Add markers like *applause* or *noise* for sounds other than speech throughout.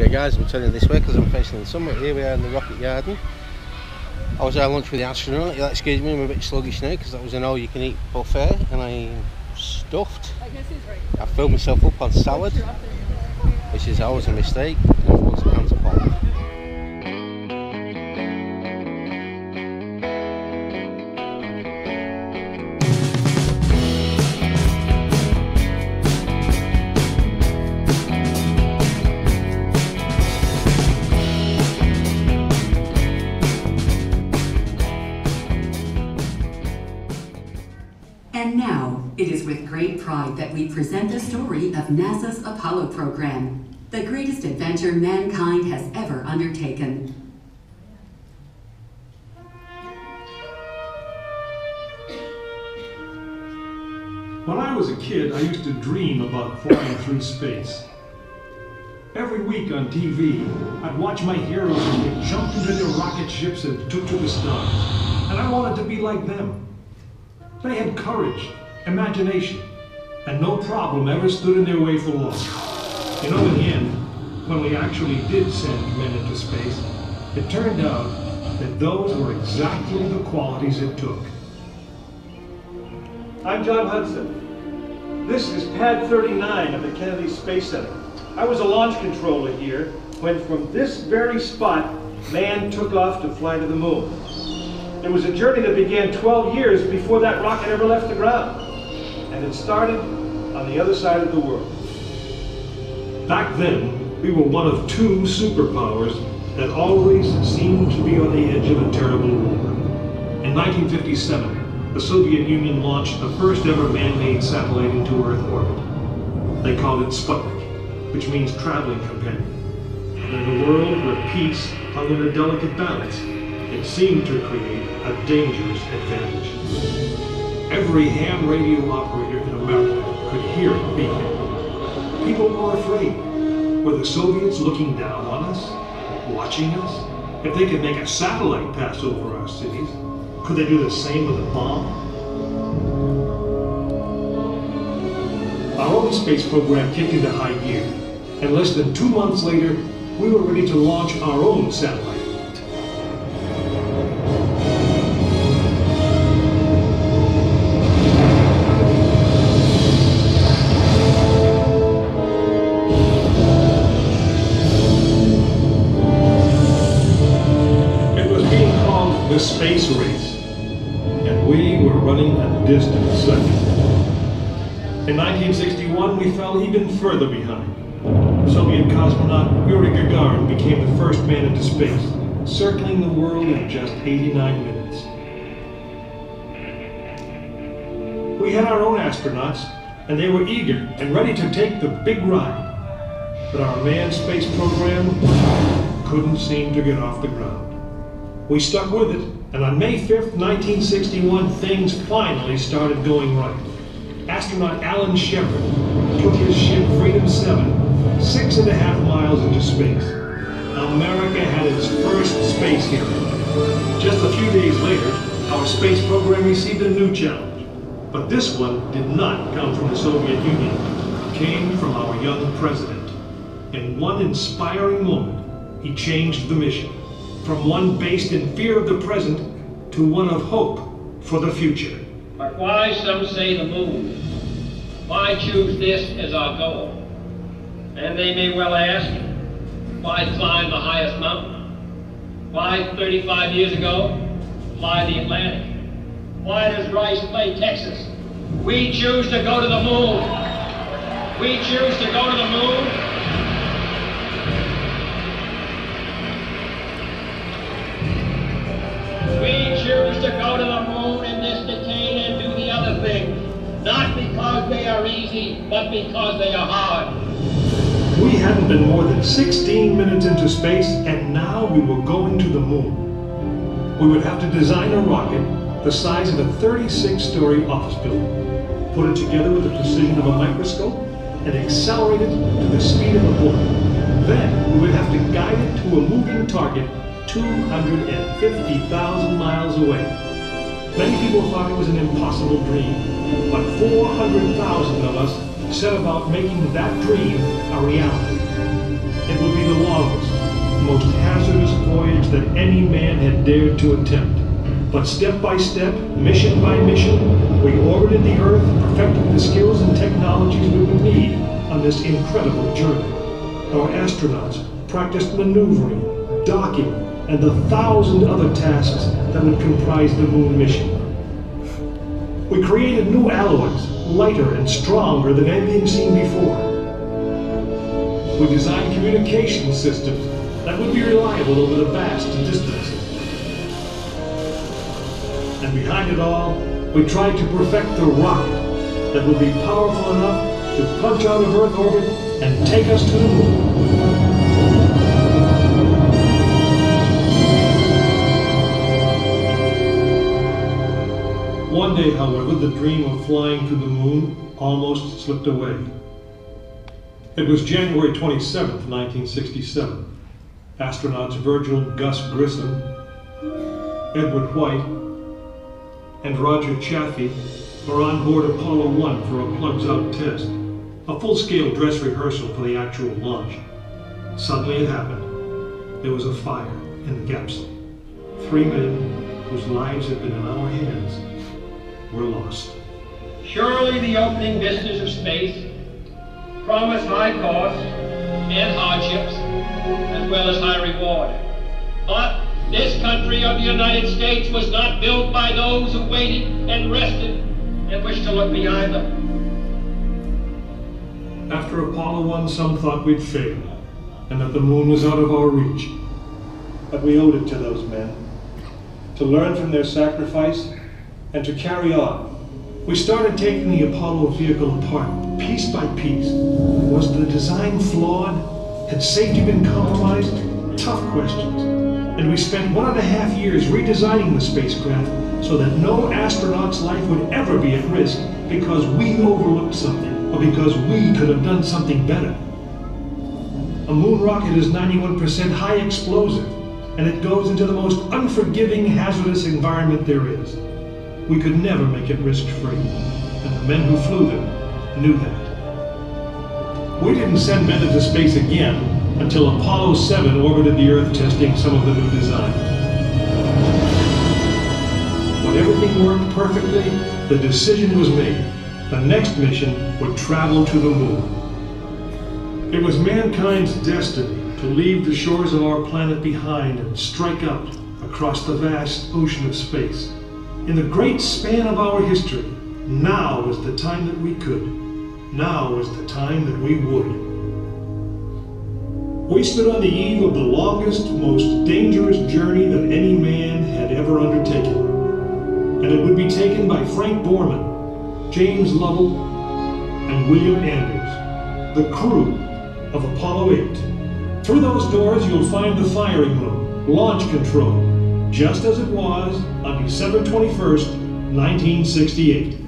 Okay guys, I'm turning this way because I'm facing the sun, but here we are in the rocket garden. I was at lunch with the astronaut, you'll excuse me, I'm a bit sluggish now because that was an all-you-can-eat buffet and I'm stuffed. I filled myself up on salad, which is always a mistake, and once a can pride that we present the story of NASA's Apollo program, the greatest adventure mankind has ever undertaken. When I was a kid, I used to dream about flying through space. Every week on TV, I'd watch my heroes as they jumped into their rocket ships and took to the stars. And I wanted to be like them. They had courage, imagination, and no problem ever stood in their way for long. You know, in the end, when we actually did send men into space, it turned out that those were exactly the qualities it took. I'm John Hudson. This is Pad 39 of the Kennedy Space Center. I was a launch controller here when from this very spot, man took off to fly to the moon. It was a journey that began 12 years before that rocket ever left the ground. And it started on the other side of the world. Back then, we were one of two superpowers that always seemed to be on the edge of a terrible war. In 1957, the Soviet Union launched the first ever man-made satellite into Earth orbit. They called it Sputnik, which means traveling companion. And in a world where peace hung in a delicate balance, it seemed to create a dangerous advantage. Every ham radio operator Could hear it beeping. People were afraid. Were the Soviets looking down on us? Watching us? If they could make a satellite pass over our cities, could they do the same with a bomb? Our own space program kicked into high gear, and less than two months later, we were ready to launch our own satellite. Space race, and we were running a distant second. In 1961, we fell even further behind. Soviet cosmonaut Yuri Gagarin became the first man into space, circling the world in just 89 minutes. We had our own astronauts, and they were eager and ready to take the big ride. But our manned space program couldn't seem to get off the ground. We stuck with it, and on May 5th, 1961, things finally started going right. Astronaut Alan Shepard took his ship Freedom 7 six and a half miles into space. America had its first space hero. Just a few days later, our space program received a new challenge. But this one did not come from the Soviet Union. It came from our young president. In one inspiring moment, he changed the mission from one based in fear of the present to one of hope for the future. But why, some say, the moon? Why choose this as our goal? And they may well ask, why climb the highest mountain? Why, 35 years ago, fly the Atlantic? Why does Rice play Texas? We choose to go to the moon. We choose to go to the moon. But because they are hard. We hadn't been more than 16 minutes into space, and now we were going to the moon. We would have to design a rocket the size of a 36-story office building, put it together with the precision of a microscope, and accelerate it to the speed of a bullet. Then we would have to guide it to a moving target 250,000 miles away. Many people thought it was an impossible dream, but 400,000 of us set about making that dream a reality. It would be the longest, most hazardous voyage that any man had dared to attempt. But step by step, mission by mission, we orbited the Earth, perfecting the skills and technologies we would need on this incredible journey. Our astronauts practiced maneuvering, docking, and the thousand other tasks that would comprise the moon mission. We created new alloys, lighter and stronger than anything seen before. We designed communication systems that would be reliable over the vast distances. And behind it all, we tried to perfect the rocket that would be powerful enough to punch out of Earth orbit and take us to the moon. One day, however, the dream of flying to the moon almost slipped away. It was January 27, 1967. Astronauts Virgil Gus Grissom, Edward White, and Roger Chaffee were on board Apollo 1 for a plugs-out test, a full-scale dress rehearsal for the actual launch. Suddenly it happened. There was a fire in the capsule. Three men whose lives had been in our hands were lost. Surely the opening vistas of space promise high costs and hardships, as well as high reward. But this country of the United States was not built by those who waited and rested and wished to look behind them. After Apollo 1, some thought we'd failed, and that the moon was out of our reach. But we owed it to those men to learn from their sacrifice and to carry on. We started taking the Apollo vehicle apart, piece by piece. Was the design flawed? Had safety been compromised? Tough questions. And we spent one and a half years redesigning the spacecraft so that no astronaut's life would ever be at risk because we overlooked something or because we could have done something better. A moon rocket is 91% high explosive, and it goes into the most unforgiving, hazardous environment there is. We could never make it risk-free, and the men who flew them knew that. We didn't send men into space again until Apollo 7 orbited the Earth testing some of the new designs. When everything worked perfectly, the decision was made. The next mission would travel to the moon. It was mankind's destiny to leave the shores of our planet behind and strike out across the vast ocean of space. In the great span of our history, now is the time that we could. Now is the time that we would. We stood on the eve of the longest, most dangerous journey that any man had ever undertaken. And it would be taken by Frank Borman, James Lovell, and William Anders, the crew of Apollo 8. Through those doors, you'll find the firing room, launch control, just as it was on December 21st, 1968.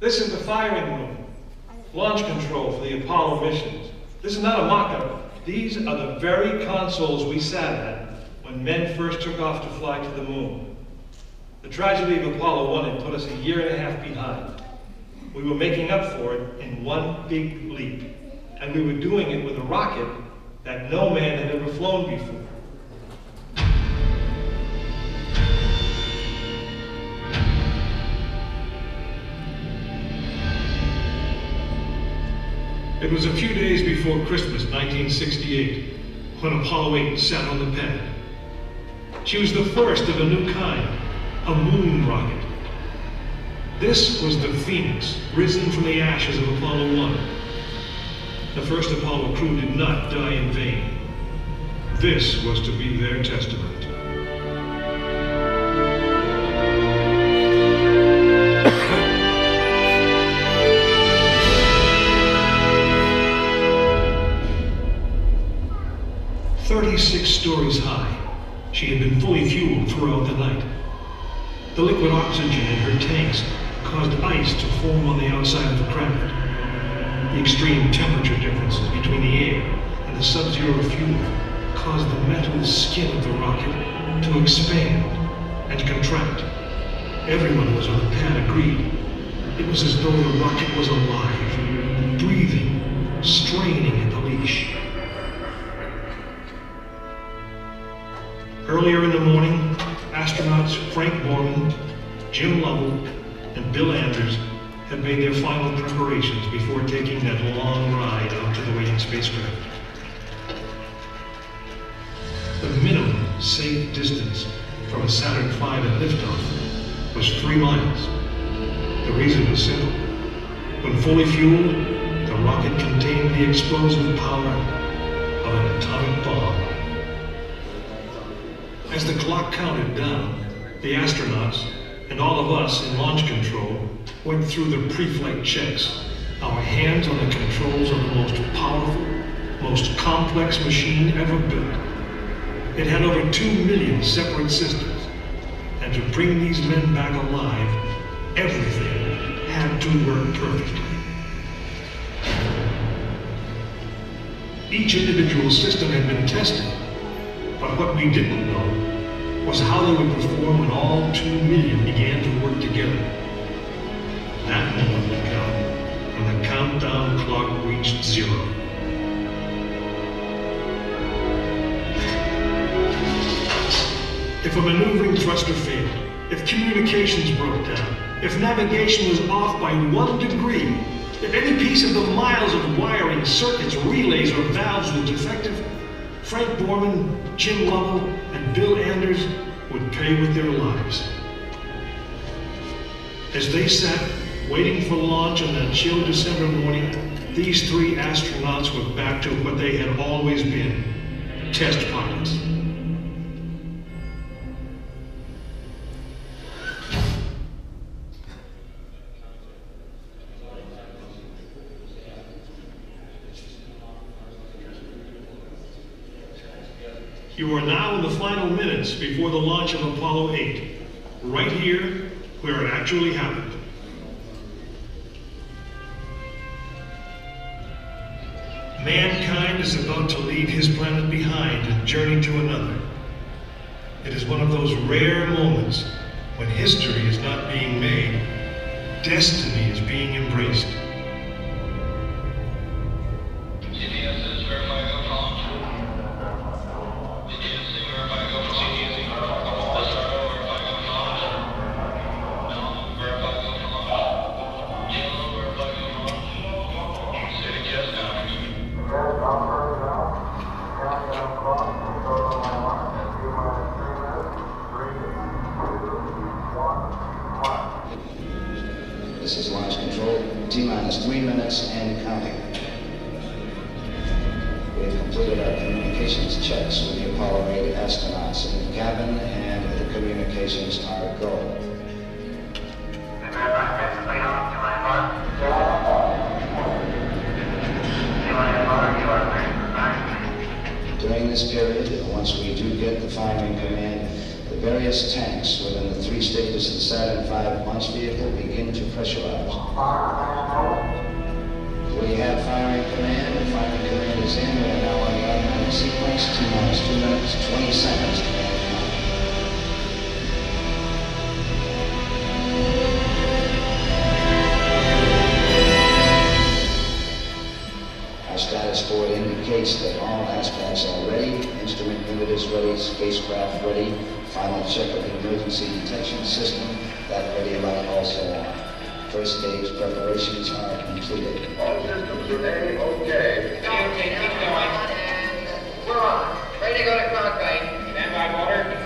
This is the firing room, launch control for the Apollo missions. This is not a mock-up. These are the very consoles we sat at when men first took off to fly to the moon. The tragedy of Apollo 1 had put us a year and a half behind. We were making up for it in one big leap, and we were doing it with a rocket that no man had ever flown before. It was a few days before Christmas 1968 when Apollo 8 sat on the pad. She was the first of a new kind, a moon rocket. This was the Phoenix, risen from the ashes of Apollo 1. The first Apollo crew did not die in vain. This was to be their testament. Thirty-six stories high, she had been fully fueled throughout the night. The liquid oxygen in her tanks caused ice to form on the outside of the craft. The extreme temperature differences between the air and the sub-zero fuel caused the metal skin of the rocket to expand and contract. Everyone was on the pad agreed. It was as though the rocket was alive, breathing, straining at the leash. Earlier in the morning, astronauts Frank Borman, Jim Lovell, and Bill Anders had made their final preparations before taking that long ride out to the waiting spacecraft. The minimum safe distance from a Saturn V at liftoff was three miles. The reason was simple. When fully fueled, the rocket contained the explosive power of an atomic bomb. As the clock counted down, the astronauts and all of us in launch control went through the pre-flight checks. Our hands on the controls of the most powerful, most complex machine ever built. It had over two million separate systems. And to bring these men back alive, everything had to work perfectly. Each individual system had been tested, but what we didn't know was how they would perform when all two million began to work together. That moment would come when the countdown clock reached zero. If a maneuvering thruster failed, if communications broke down, if navigation was off by one degree, if any piece of the miles of wiring, circuits, relays, or valves was defective, Frank Borman, Jim Lovell, Bill Anders would pay with their lives. As they sat waiting for launch on that chill December morning, these three astronauts were back to what they had always been test pilots. In the final minutes before the launch of Apollo 8, right here where it actually happened. Mankind is about to leave his planet behind and journey to another. It is one of those rare moments when history is not being made, destiny is being embraced. Completed our communications checks with the Apollo 8 astronauts in the cabin, and the communications are go. During this period, once we do get the firing command, the various tanks within the three stages of the Saturn V launch vehicle begin to pressurize. We have firing command. The firing command is in. We are now on the automatic sequence. T minus two minutes, 20 seconds. Our status board indicates that all aspects are ready. Instrument unit is ready, spacecraft ready. Final check of the emergency detection system. That ready light also on. First stage preparations are completed. All systems remain okay. Okay, keep going. We're on. Ready to go to cockpit. Stand by, water.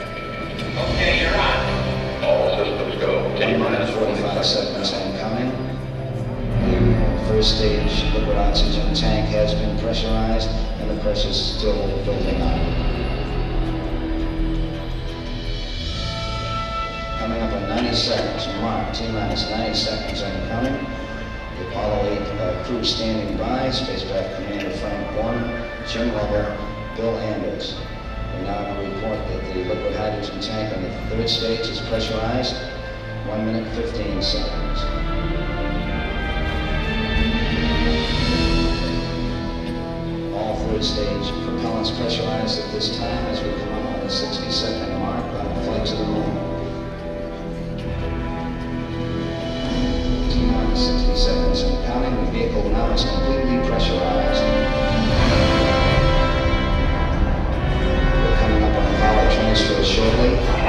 Okay, you're on. All systems go. T minus 45 45 seconds and counting. The first stage liquid oxygen tank has been pressurized and the pressure is still building up. 90 seconds, mark T minus 90 seconds and counting. The Apollo 8 uh, crew standing by, spacecraft commander Frank Borman, Jim Lovell, Bill Anders. We now report that the liquid hydrogen tank on the third stage is pressurized. One minute, 15 seconds. All third landing stage. Propellants pressurized at this time as we come up on the 60 second mark on the flight to the moon. 60 seconds and counting. The vehicle now is completely pressurized. We're coming up on power transfer shortly.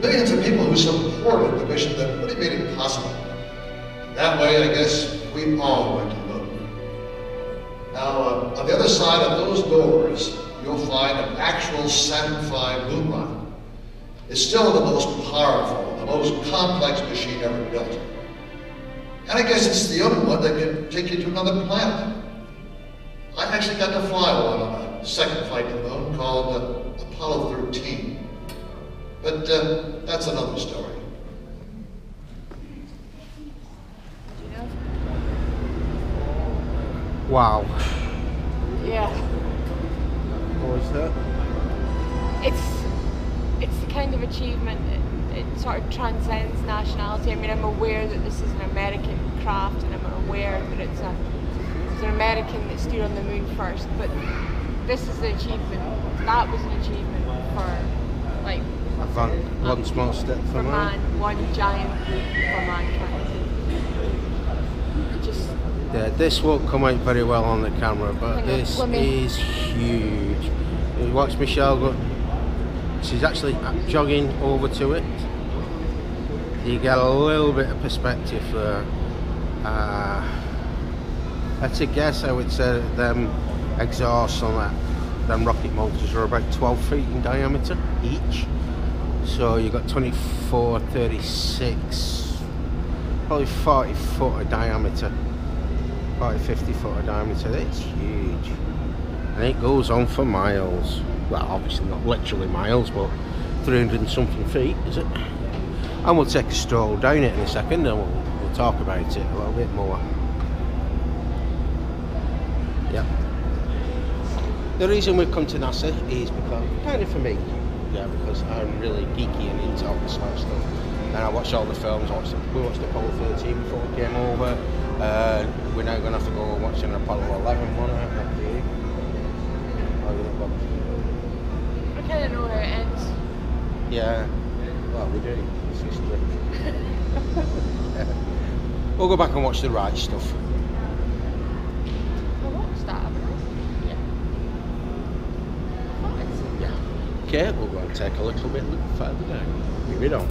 Millions of people who supported the mission that really made it possible. That way, I guess, we all went to moon. Now, uh, on the other side of those doors, you'll find an actual Saturn V moon rocket. It's still the most powerful, the most complex machine ever built. And I guess it's the only one that can take you to another planet. I actually got to fly one on a second flight to the moon called uh, Apollo 13. But uh, that's another story. Wow. Yeah, What was that? it's it's the kind of achievement that it sort of transcends nationality. I mean, I'm aware that this is an American craft, and I'm aware that it's a it's an American that stood on the moon first. But this is the achievement. That was an achievement for like One, one small step for man. one giant leap for mankind. Just Yeah, this won't come out very well on the camera, but on, this is huge. You watch Michelle go. She's actually jogging over to it. You get a little bit of perspective there. Uh, that's a guess. I would say them exhausts on that, them rocket motors are about 12 feet in diameter each. So you've got 24, 36, probably 40 foot of diameter. 40, 50 foot of diameter. It's huge. And it goes on for miles. Well, obviously not literally miles, but 300 and something feet, is it? And we'll take a stroll down it in a second and we'll, we'll talk about it a little bit more. Yeah. The reason we've come to NASA is because, kind of for me, yeah, because I'm really geeky and into all this sort of stuff. And I watched all the films. I watched, we watched Apollo 13 before we came over. Uh, we're now going to have to go and watch an Apollo 11 one out next year. You not? I kind of know where it ends. Yeah. Well, we do. It's history. *laughs* we'll go back and watch the right stuff. I watched that, haven't I? Yeah. I thought I'd seen Yeah. Okay, we'll go take a little bit further down. Here we go.